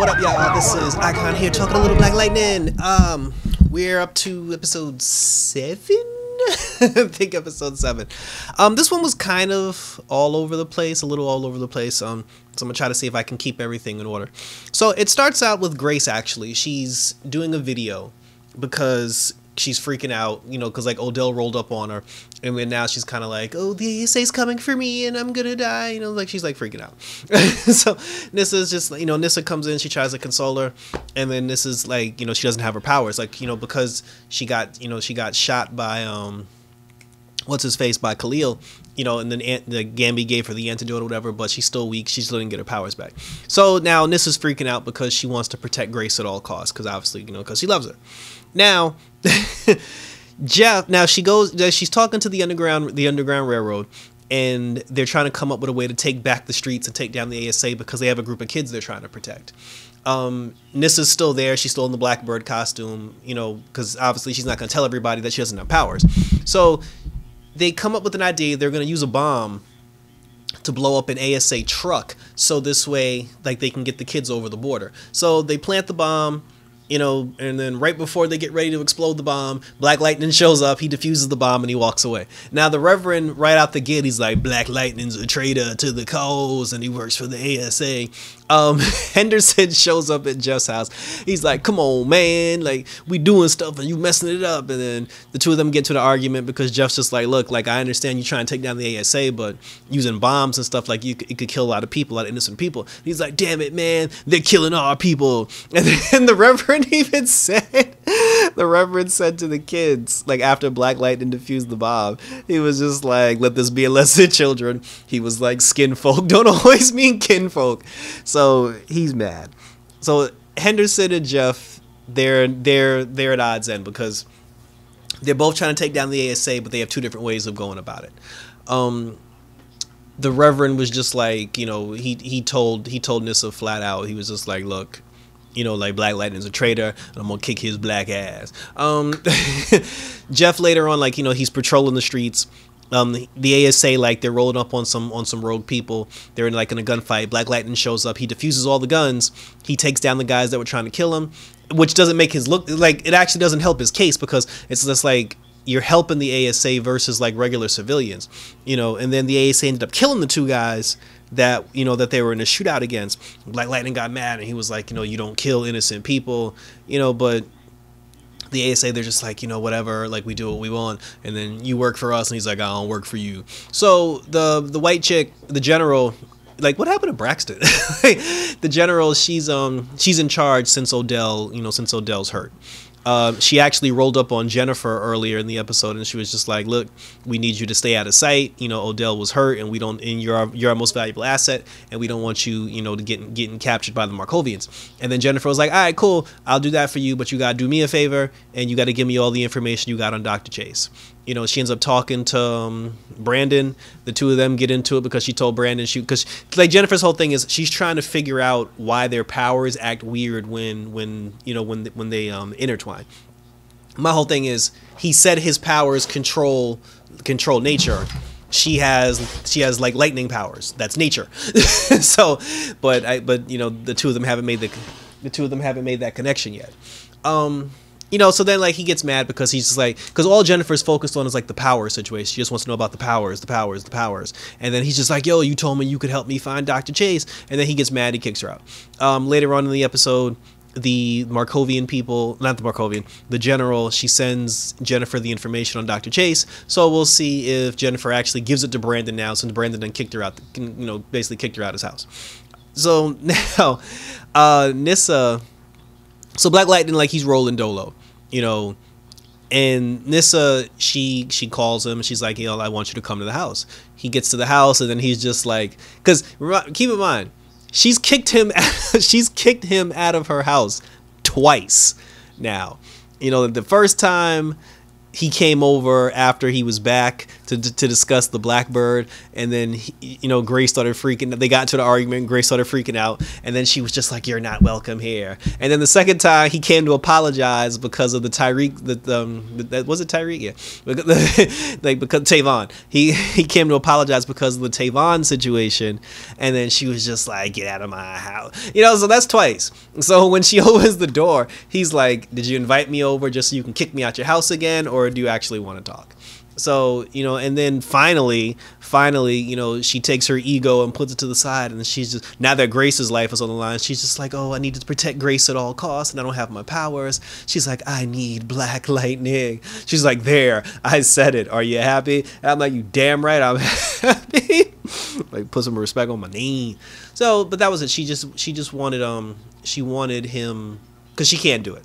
What up, y'all? This is Icon here talking a little Black Lightning. Um, we're up to episode seven. I think episode seven. Um, this one was kind of all over the place, a little all over the place. Um, so I'm gonna try to see if I can keep everything in order. So it starts out with Grace. Actually, she's doing a video because she's freaking out, you know, because like Odell rolled up on her, and then now she's kind of like, "Oh, the ASA's coming for me, and I'm gonna die," you know, like she's like freaking out. so Nissa's just, you know, Nissa comes in, she tries to console her, and then Nissa's like, you know, she doesn't have her powers, like, you know, because she got, you know, she got shot by um, what's his face by Khalil, you know, and then the Gambi gave her the antidote or whatever, but she's still weak. She still didn't get her powers back. So now Nissa's freaking out because she wants to protect Grace at all costs, because obviously, you know, because she loves her. Now, Jeff. Now she goes. She's talking to the underground, the Underground Railroad, and they're trying to come up with a way to take back the streets and take down the ASA because they have a group of kids they're trying to protect. Um, Nissa's still there. She's still in the Blackbird costume, you know, because obviously she's not going to tell everybody that she doesn't have powers. So they come up with an idea. They're going to use a bomb to blow up an ASA truck so this way, like, they can get the kids over the border. So they plant the bomb you know, and then right before they get ready to explode the bomb, Black Lightning shows up, he defuses the bomb, and he walks away. Now, the Reverend, right out the gate, he's like, Black Lightning's a traitor to the cause, and he works for the ASA. Um, Henderson shows up at Jeff's house. He's like, come on, man, like, we doing stuff, and you messing it up. And then the two of them get to the argument because Jeff's just like, look, like, I understand you trying to take down the ASA, but using bombs and stuff, like, you it could kill a lot of people, a lot of innocent people. And he's like, damn it, man, they're killing our people. And then the Reverend Reverend even said, the Reverend said to the kids, like after Black Lightning defused the bomb, he was just like, let this be a lesson, children. He was like, skin folk don't always mean kinfolk. So he's mad. So Henderson and Jeff, they're they're they're at odds end because they're both trying to take down the ASA, but they have two different ways of going about it. Um, the Reverend was just like, you know, he he told he told Nissa flat out, he was just like, look, you know, like Black Lightning's a traitor, and I'm gonna kick his black ass. Um, Jeff later on, like you know, he's patrolling the streets. Um, the, ASA like they're rolling up on some on some rogue people. They're in like in a gunfight. Black Lightning shows up. He defuses all the guns. He takes down the guys that were trying to kill him, which doesn't make his look like it actually doesn't help his case because it's just like you're helping the ASA versus like regular civilians, you know. And then the ASA ended up killing the two guys that you know that they were in a shootout against. Black Lightning got mad and he was like, you know, you don't kill innocent people, you know, but the ASA they're just like, you know, whatever, like we do what we want, and then you work for us, and he's like, I don't work for you. So the the white chick, the general. Like what happened to Braxton? the general, she's um she's in charge since Odell, you know, since Odell's hurt. Uh, she actually rolled up on Jennifer earlier in the episode, and she was just like, "Look, we need you to stay out of sight. You know, Odell was hurt, and we don't. And you're our, you're our most valuable asset, and we don't want you, you know, to get getting captured by the Markovians." And then Jennifer was like, "All right, cool. I'll do that for you, but you gotta do me a favor, and you gotta give me all the information you got on Dr. Jace." You know, she ends up talking to um, Brandon. The two of them get into it because she told Brandon she because like Jennifer's whole thing is she's trying to figure out why their powers act weird when when you know when when they um, intertwine. My whole thing is he said his powers control control nature. She has she has like lightning powers. That's nature. so, but I but you know the two of them haven't made the the two of them haven't made that connection yet. Um, you know, so then like he gets mad because he's just like, because all Jennifer's focused on is like the power situation. She just wants to know about the powers, the powers, the powers. And then he's just like, yo, you told me you could help me find Dr. Jace. And then he gets mad, he kicks her out. Um, later on in the episode, the Markovian people, not the Markovian, the general, she sends Jennifer the information on Dr. Jace. So we'll see if Jennifer actually gives it to Brandon now, since Brandon then kicked her out, you know, basically kicked her out of his house. So now, uh, Nissa, so Black Lightning, like he's rolling dolo you know, and Nissa, she she calls him. She's like, "Yo, I want you to come to the house." He gets to the house, and then he's just like, "Cause keep in mind, she's kicked him. she's kicked him out of her house twice now. You know, the first time he came over after he was back to, to discuss the Blackbird, and then he, you know Grace started freaking. They got to the argument. Grace started freaking out, and then she was just like, "You're not welcome here." And then the second time he came to apologize because of the Tyreek. The um, that was it Tyreek, yeah, like because Tavon. He he came to apologize because of the Tavon situation, and then she was just like, "Get out of my house," you know. So that's twice. So when she opens the door, he's like, "Did you invite me over just so you can kick me out your house again, or do you actually want to talk?" So, you know, and then finally, finally, you know, she takes her ego and puts it to the side. And she's just, now that Grace's life is on the line, she's just like, oh, I need to protect Grace at all costs and I don't have my powers. She's like, I need Black Lightning. She's like, there, I said it. Are you happy? And I'm like, you damn right, I'm happy. like, put some respect on my name. So, but that was it. She just, she just wanted, um, she wanted him, because she can't do it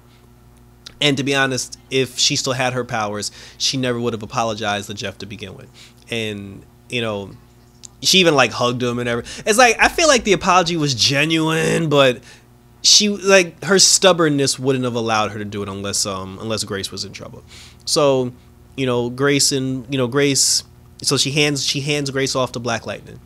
and to be honest, if she still had her powers, she never would have apologized to Jeff to begin with. And, you know, she even like hugged him and everything. It's like I feel like the apology was genuine, but she like her stubbornness wouldn't have allowed her to do it unless um unless Grace was in trouble. So, you know, Grace and you know, Grace so she hands she hands Grace off to Black Lightning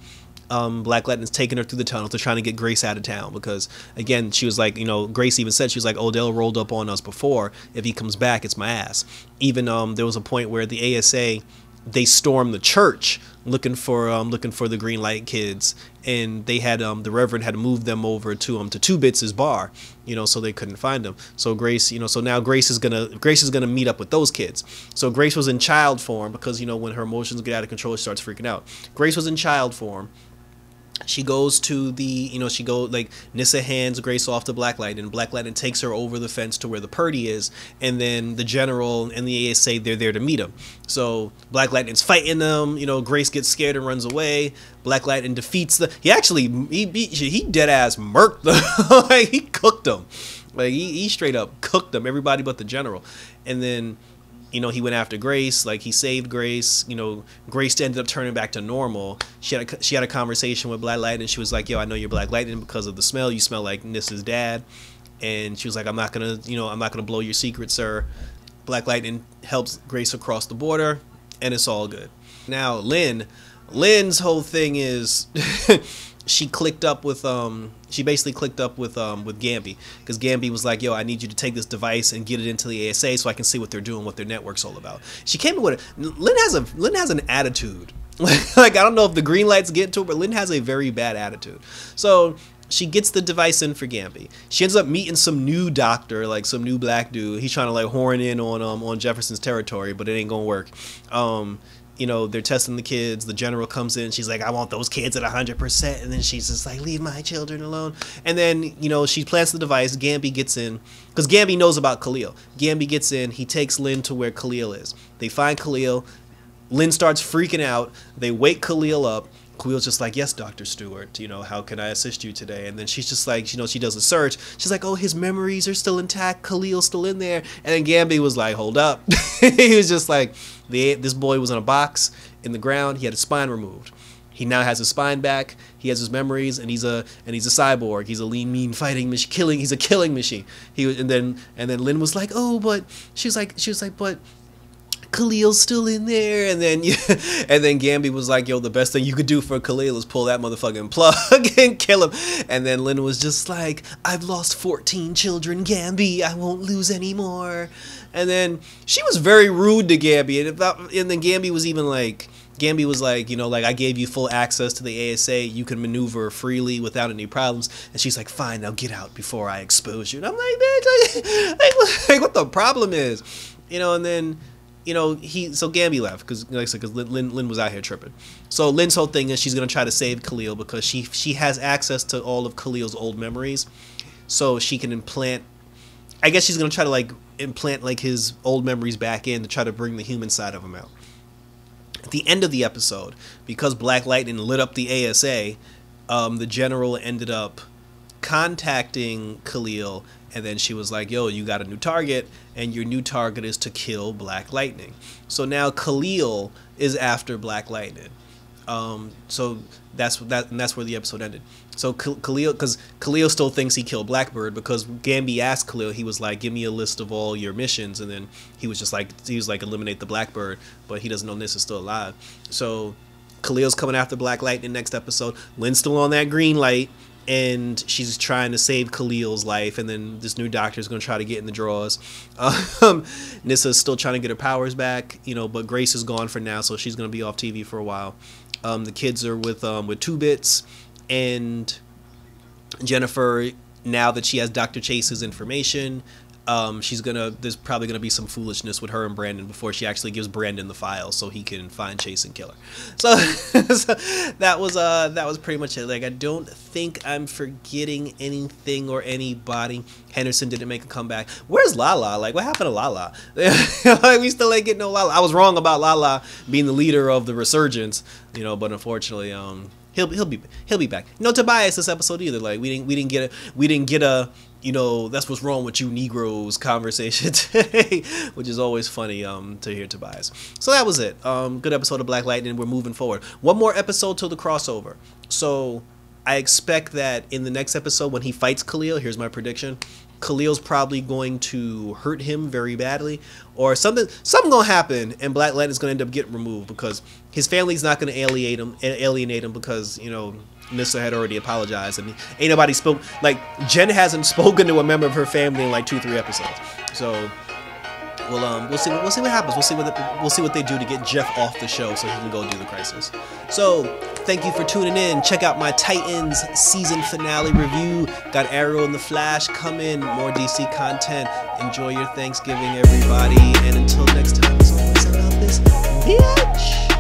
um, Black Lightning's taking her through the tunnel to trying to get Grace out of town because again she was like you know Grace even said she was like Odell rolled up on us before. If he comes back it's my ass. Even um, there was a point where the ASA they stormed the church looking for um, looking for the green light kids. And they had um, the reverend had moved them over to um to two bits' bar you know so they couldn't find them. So grace you know so now grace is gonna grace is gonna meet up with those kids. So grace was in child form because you know when her emotions get out of control she starts freaking out. Grace was in child form she goes to the you know she go like Nissa hands Grace off to Black and Black and takes her over the fence to where the Purdy is, and then the general and the ASA they're there to meet him. So Black Lightning's fighting them. You know Grace gets scared and runs away. Black Lightning defeats the. He actually he beat he dead ass murked them. like he cooked them. Like he, he straight up cooked them. Everybody but the general, and then you know, he went after Grace, like he saved Grace. You know, Grace ended up turning back to normal. She had a, she had a conversation with Black Lightning. She was like, "Yo, I know you're Black Lightning because of the smell. You smell like Nissa's dad." And she was like, "I'm not gonna, you know, I'm not gonna blow your secret, sir." Black Lightning helps Grace across the border, and it's all good. Now, Lynn, Lynn's whole thing is she clicked up with um she basically clicked up with um with Gambi because Gambi was like, "Yo, I need you to take this device and get it into the ASA so I can see what they're doing, what their network's all about." She came in with it. Lynn has a Lynn has an attitude. like I don't know if the green lights get to it, but Lynn has a very bad attitude. So she gets the device in for Gambi. She ends up meeting some new doctor, like some new black dude. He's trying to like horn in on um on Jefferson's territory, but it ain't gonna work. Um, you know, they're testing the kids. The general comes in. She's like, I want those kids at 100%. And then she's just like, leave my children alone. And then, you know, she plants the device. Gambi gets in because Gambi knows about Khalil. Gambi gets in. He takes Lynn to where Khalil is. They find Khalil. Lynn starts freaking out. They wake Khalil up. Khalil's just like, yes, Dr. Stewart, you know, how can I assist you today? And then she's just like, you know, she does a search. She's like, oh, his memories are still intact. Khalil's still in there. And then Gambi was like, hold up. he was just like, the, this boy was in a box in the ground. He had his spine removed. He now has his spine back. He has his memories, and he's a and he's a cyborg. He's a lean, mean fighting machine, killing. He's a killing machine. He and then and then Lynn was like, oh, but she was like, she was like, but Khalil's still in there, and then and then Gambi was like, "Yo, the best thing you could do for Khalil is pull that motherfucking plug and kill him." And then Lynn was just like, "I've lost 14 children, Gambi. I won't lose any more." And then she was very rude to Gambi, and about, and then Gambi was even like. Gambi was like, you know, like I gave you full access to the ASA. You can maneuver freely without any problems. And she's like, fine, now get out before I expose you. And I'm like, man, like, like, like what the problem is, you know? And then you know, he so Gambi left because like I said, because Lynn, Lynn was out here tripping. So Lynn's whole thing is she's gonna try to save Khalil because she she has access to all of Khalil's old memories, so she can implant. I guess she's gonna try to like implant like his old memories back in to try to bring the human side of him out. At the end of the episode, because Black Lightning lit up the ASA, um, the general ended up contacting Khalil and then she was like, yo, you got a new target, and your new target is to kill Black Lightning. So now Khalil is after Black Lightning. Um, so that's that, and that's where the episode ended. So Khalil, because Khalil still thinks he killed Blackbird because Gambi asked Khalil, he was like, "Give me a list of all your missions," and then he was just like, he was like, "Eliminate the Blackbird," but he doesn't know Nis is still alive. So Khalil's coming after Black Lightning next episode. Lynn's still on that green light and she's trying to save Khalil's life, and then this new doctor is going to try to get in the drawers. Um, Nissa's still trying to get her powers back, you know, but Grace is gone for now, so she's going to be off TV for a while. Um, the kids are with um, with Two Bits, and Jennifer. Now that she has Doctor Jace's information, um, she's gonna there's probably gonna be some foolishness with her and Brandon before she actually gives Brandon the file so he can find Jace and kill her. So, so that was uh that was pretty much it. Like I don't think I'm forgetting anything or anybody. Henderson didn't make a comeback. Where's Lala? Like what happened to Lala? we still ain't getting no Lala. I was wrong about Lala being the leader of the resurgence, you know, but unfortunately, um, he'll he'll be he'll be back. No Tobias this episode either. Like we didn't we didn't get a we didn't get a you know, that's what's wrong with you Negroes conversation today, which is always funny um, to hear Tobias. So that was it. Um, good episode of Black Lightning. We're moving forward. One more episode till the crossover. So I expect that in the next episode when he fights Khalil, here's my prediction. Khalil's probably going to hurt him very badly, or something. Something gonna happen, and Black Lightning's gonna end up getting removed because his family's not gonna alienate him. Eh, alienate him because you know Nissa had already apologized, and ain't nobody spoke. Like Jen hasn't spoken to a member of her family in like two, three episodes. So we'll um we'll see we'll see what happens. We'll see what the, we'll see what they do to get Jeff off the show so he can go do the crisis. So thank you for tuning in. Check out my Titans season finale review. Got Arrow and the Flash coming. More DC content. Enjoy your Thanksgiving, everybody. And until next time, it's always about this bitch.